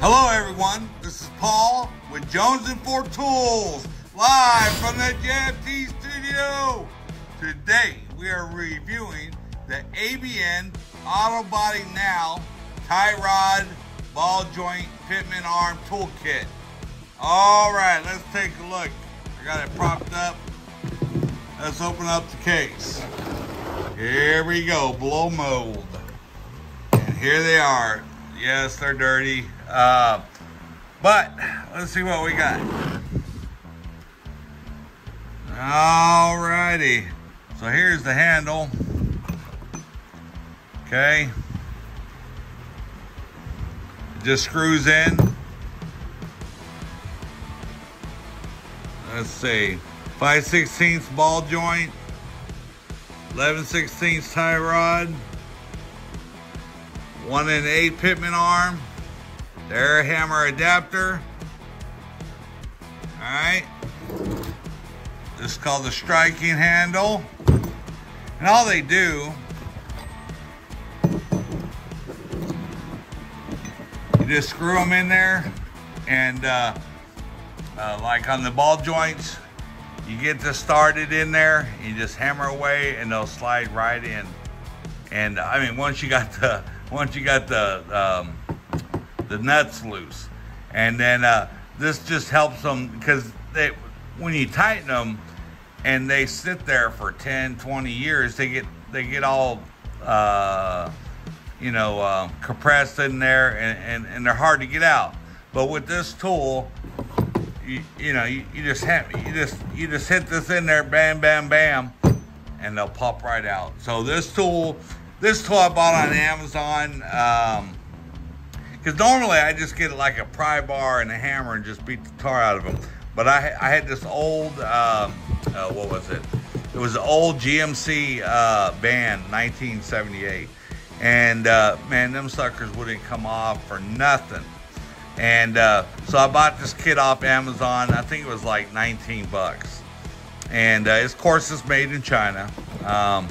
Hello, everyone. This is Paul with Jonesing For Tools, live from the JFT studio. Today, we are reviewing the ABN Auto Body Now tie rod ball joint pitman arm toolkit. All right, let's take a look. I got it propped up. Let's open up the case. Here we go, blow mold. And here they are. Yes, they're dirty. Uh, but let's see what we got. Alrighty. So here's the handle. Okay. It just screws in. Let's see. 5 16 ball joint. 11 16 tie rod. 1 and 8 pitman arm. The hammer adapter. Alright. This is called the striking handle. And all they do, you just screw them in there and uh, uh, like on the ball joints, you get this started in there, you just hammer away and they'll slide right in. And I mean, once you got the, once you got the, um, the nuts loose. And then uh, this just helps them because they, when you tighten them and they sit there for 10, 20 years, they get, they get all, uh, you know, uh, compressed in there and, and, and, they're hard to get out. But with this tool, you, you know, you, you just have, you just, you just hit this in there, bam, bam, bam, and they'll pop right out. So this tool, this tool I bought on Amazon, um, because normally I just get like a pry bar and a hammer and just beat the tar out of them. But I, I had this old, um, uh, what was it? It was an old GMC uh, van, 1978. And uh, man, them suckers wouldn't come off for nothing. And uh, so I bought this kit off Amazon. I think it was like 19 bucks. And uh, of course, it's made in China. Um,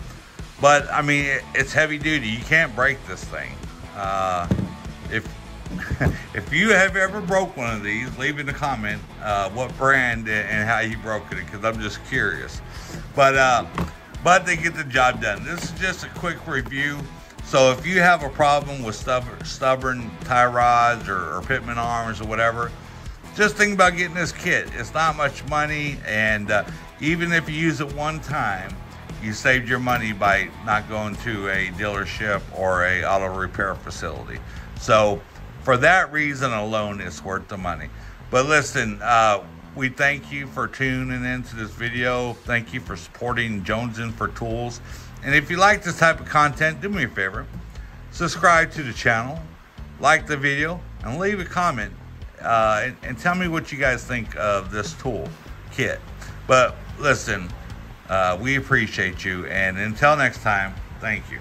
but I mean, it, it's heavy duty. You can't break this thing. Uh, if if you have ever broke one of these, leave in a comment uh, what brand and how you broke it, because I'm just curious. But uh, but they get the job done. This is just a quick review. So if you have a problem with stubborn, stubborn tie rods or, or pitman arms or whatever, just think about getting this kit. It's not much money, and uh, even if you use it one time, you saved your money by not going to a dealership or a auto repair facility. So for that reason alone, it's worth the money. But listen, uh, we thank you for tuning into this video. Thank you for supporting Jonesing for Tools. And if you like this type of content, do me a favor. Subscribe to the channel, like the video, and leave a comment. Uh, and, and, tell me what you guys think of this tool kit. But listen, uh, we appreciate you. And until next time, thank you.